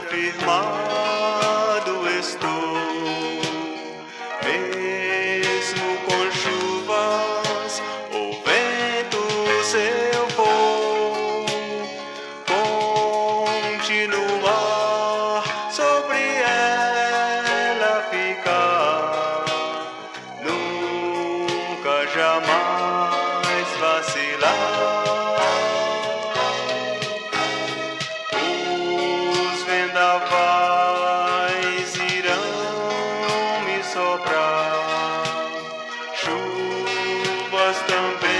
firmado estou, mesmo com chuvas ou ventos eu vou continuar sobre ela ficar, nunca jamais chuvas também